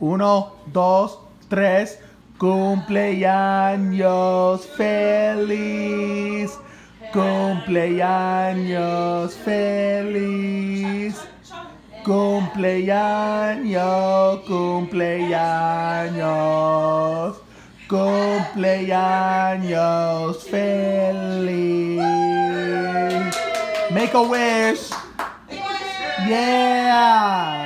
Uno, dos, tres. Cumpleaños feliz. Cumpleaños feliz. Cumpleaños, cumpleaños. Cumpleaños feliz. Make a wish. Yeah.